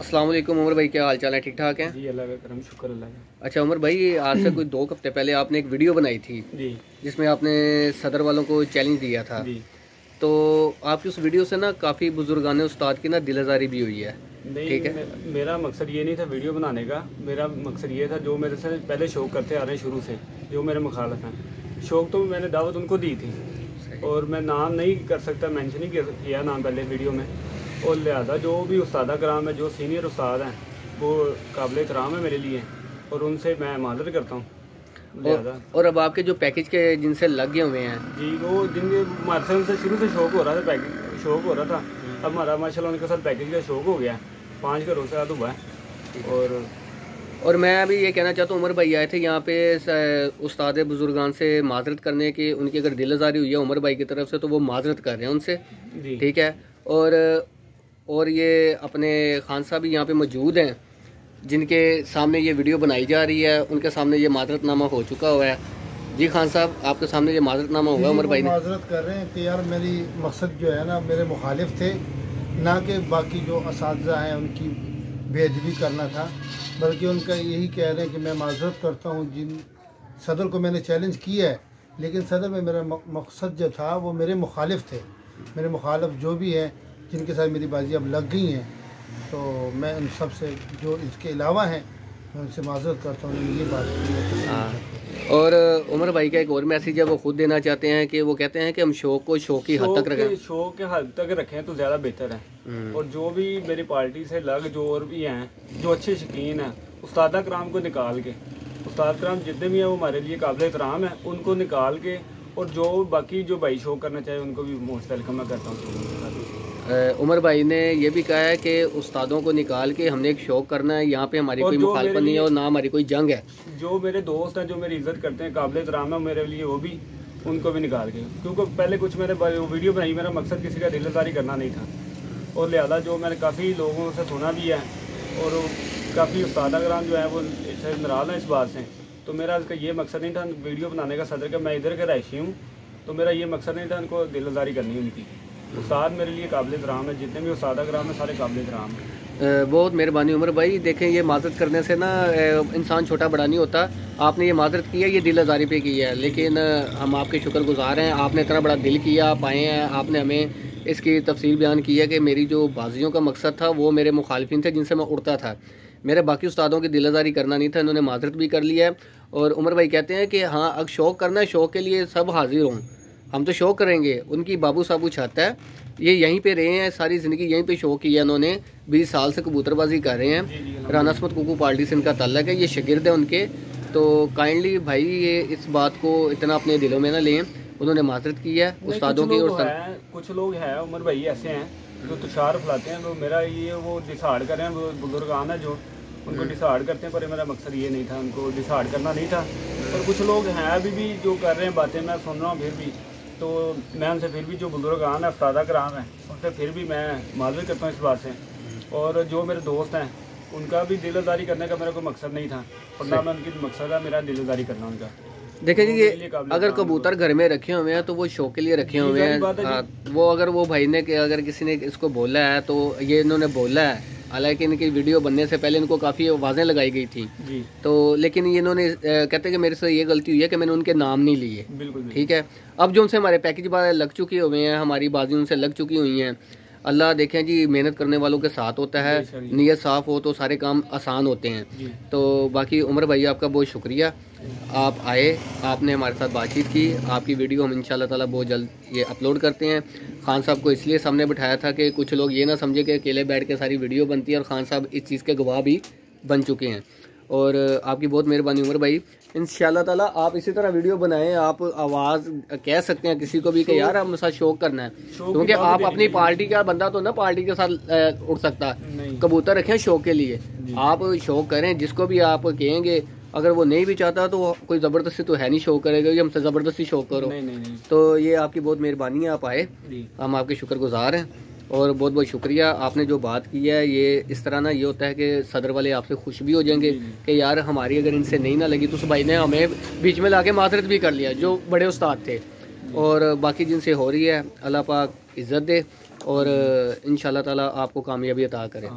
अस्सलाम वालेकुम उमर भाई क्या हाल चाल है? ठीक ठाक है? जी अल्लाह का करम शुक्र अल्लाह का। अच्छा उमर भाई आज से कोई दो हफ़्ते पहले आपने एक वीडियो बनाई थी जी। जिसमें आपने सदर वालों को चैलेंज दिया था। जी। तो आपकी उस वीडियो से ना काफ़ी बुजुर्गान उस्ताद की ना दिलजारी भी हुई है। ठीक है। मे- मेरा मकसद ये नहीं था वीडियो बनाने का। मेरा मकसद ये था जो मेरे से पहले शौक करते आ रहे हैं शुरू से जो मेरे मुखालफ हैं। शौक तो मैंने दावत उनको दी थी। और मैं नाम नहीं कर सकता मेंशन ही किया नाम पहले वीडियो में। और लिहाजा जो भी उस्तादा कराम है जो सीनियर उस्ताद हैं वो काबिल कराम है मेरे लिए और उनसे मैं मादर करता हूँ। और, और अब आपके जो पैकेज के जिनसे लग हुए हैं? जी वो जिनके हमारे से उनसे शुरू से शौक हो रहा था पैकेज शौक हो रहा था। अब हमारा माशाल्लाह उनके साथ पैकेज का शौक हो गया पाँच घरों से आद हुआ है। और और मैं अभी ये कहना चाहता हूँ उमर भाई आए थे यहाँ पे उस्ताद बुजुर्गान से माजरत करने की उनकी अगर दिलजारी हुई है उमर भाई की तरफ़ से तो वो माजरत कर रहे हैं उनसे। ठीक है? और और ये अपने खान साहब भी यहाँ पे मौजूद हैं जिनके सामने ये वीडियो बनाई जा रही है उनके सामने ये माजरतनामा हो चुका हुआ है। जी खान साहब आपके सामने ये माजरतनामा हुआ उमर भाई ने? माजरत कर रहे हैं कि यार मेरी मकसद जो है ना मेरे मुखालिफ थे ना कि बाकी जो इस हैं उनकी बेदबी करना था बल्कि उनका यही कह रहे हैं कि मैं माजरत करता हूँ जिन सदर को मैंने चैलेंज किया है लेकिन सदर में मेरा मकसद जो था वो मेरे मुखालिफ थे। मेरे मुखालिफ जो भी हैं जिनके साथ मेरी बाजी अब लग गई हैं तो मैं उन सबसे जो इसके अलावा हैं मैं उनसे माजरत करता हूँ ये बात की है। और उमर भाई का एक और मैसेज है वो खुद देना चाहते हैं कि वो कहते हैं कि हम शौक को शौक की हद तक रखें। शौक के हद तक रखें तो ज़्यादा बेहतर है। हम्म, और जो भी मेरी पार्टी से लग जो और भी हैं जो अच्छे शकीन हैं उस्तादा कराम को निकाल के उस्ताद कराम जितने भी हैं वो हमारे लिए काबिल एहतराम हैं उनको निकाल के और जो बाकी जो भाई शौक करना चाहे उनको भी मोस्ट वेलकम मैं करता हूँ। उमर भाई ने ये भी कहा है कि उस्तादों को निकाल के हमने एक शौक करना है यहाँ पे हमारी कोई मुखालफत नहीं है और ना हमारी कोई जंग है। जो मेरे दोस्त हैं जो मेरी इज़्ज़त करते हैं काबिल एहतराम है मेरे लिए वो भी उनको भी निकाल के। क्योंकि पहले कुछ मैंने वीडियो बनाई मेरा मकसद किसी का दिलदारी करना नहीं था। और लिहाजा जो मैंने काफ़ी लोगों से सुना भी है और काफ़ी उस्ताद कराम जो है वो नाराज़ हैं इस बात से। तो मेरा इसका ये मकसद नहीं था वीडियो बनाने का सदर का मैं इधर का रहायशी हूँ तो मेरा ये मकसद नहीं था उनको दिलदारी करनी उनकी। उस्ताद मेरे लिए काबिल एहतराम है, जितने भी उस्ताद कराम हैं, सारे काबिल एहतराम हैं। बहुत मेहरबानी उमर भाई, देखें ये माजरत करने से ना इंसान छोटा बड़ा नहीं होता। आपने ये माजरत की है, ये दिल आज़ारी पे की है, लेकिन हम आपके शुक्रगुजार हैं। आपने इतना बड़ा दिल किया आए हैं, आपने हमें इसकी तफसील बयान की है कि मेरी जो बाजियों का मकसद था, वो मेरे मुखालफिन थे, जिनसे मैं उड़ता था। मेरे बाकी उस्तादों की दिलदारी करना नहीं था, इन्होंने माजरत भी कर लिया है। और उमर भाई कहते हैं कि हाँ अब शौक करना है, शौक के लिए सब हाजिर हों। हम तो शो करेंगे। उनकी बाबू साबू छत है। ये यहीं पे रहे हैं सारी ज़िंदगी यहीं पे शौक किया इन्होंने। बीस साल से कबूतरबाजी कर रहे हैं। राना असमत कुकू पार्टी से इनका तल्लक है। ये शागिर्द है उनके। तो काइंडली भाई ये इस बात को इतना अपने दिलों में ना लें। उन्होंने माजरत की है उस्तादों की और कुछ लोग हैं उमर भाई ऐसे हैं जो तुषार फैलाते हैं तो मेरा ये वो डिसाइड कर रहे हैं वो बुज़ुर्ग आना जो उनको डिसाइड करते हैं पर मेरा मकसद ये नहीं था उनको डिसाइड करना नहीं था। पर कुछ लोग हैं अभी भी जो कर रहे हैं बातें मैं सुन रहा हूँ फिर भी तो मैं उनसे फिर भी जो बुज़ुर्ग आन है उस्तादा कराम है उनसे फिर भी मैं माजर करता हूँ इस बात से। और जो मेरे दोस्त हैं उनका भी दिलदारी करने का मेरा कोई मकसद नहीं था और ना मैं उनकी मकसद है मेरा दिलदारी करना उनका। देखें जी ये अगर कबूतर घर में रखे हुए हैं तो वो शौक के लिए रखे हुए हैं। हाँ, वो अगर वो भाई ने अगर किसी ने इसको बोला है तो ये इन्होंने बोला है। हालाँकि इनकी वीडियो बनने से पहले इनको काफ़ी आवाज़ें लगाई गई थी। जी। तो लेकिन ये इन्होंने कहते हैं कि मेरे से ये गलती हुई है कि मैंने उनके नाम नहीं लिए। ठीक है? अब जो उनसे हमारे पैकेज बार लग चुके हुए हैं हमारी बाजी उनसे लग चुकी हुई हैं अल्लाह देखें जी मेहनत करने वालों के साथ होता है नीयत साफ़ हो तो सारे काम आसान होते हैं। तो बाकी उमर भाई आपका बहुत शुक्रिया। आप आए आपने हमारे साथ बातचीत की आपकी वीडियो हम इंशाल्लाह ताला बहुत जल्द ये अपलोड करते हैं। खान साहब को इसलिए सामने बिठाया था कि कुछ लोग ये ना समझे कि अकेले बैठ के सारी वीडियो बनती है और खान साहब इस चीज़ के गवाह भी बन चुके हैं। और आपकी बहुत मेहरबानी उमर भाई। इन ताला आप इसी तरह वीडियो बनाएँ आप आवाज़ कह सकते हैं किसी को भी कि यार हम साथ शौक करना है। क्योंकि आप अपनी पार्टी का बंदा तो ना पार्टी के साथ उठ सकता। कबूतर रखें शौक के लिए। आप शौक करें जिसको भी आप कहेंगे अगर वो नहीं भी चाहता तो कोई ज़बरदस्ती तो है नहीं शौक करेगा कि हमसे ज़बरदस्ती शौक करो। नहीं नहीं नहीं। तो ये आपकी बहुत मेहरबानी है आप आए। हम आपके शुक्रगुजार हैं। और बहुत बहुत शुक्रिया। आपने जो बात की है ये इस तरह ना ये होता है कि सदर वाले आपसे खुश भी हो जाएँगे। कि यार हमारी अगर इनसे नहीं ना लगी तो उस भाई ने हमें बीच में ला के मातरत भी कर लिया जो बड़े उस्ताद थे। और बाकी जिनसे हो रही है अल्लाह पाक इज़्ज़त दे और इन ताला आपको कामयाबी अता करें।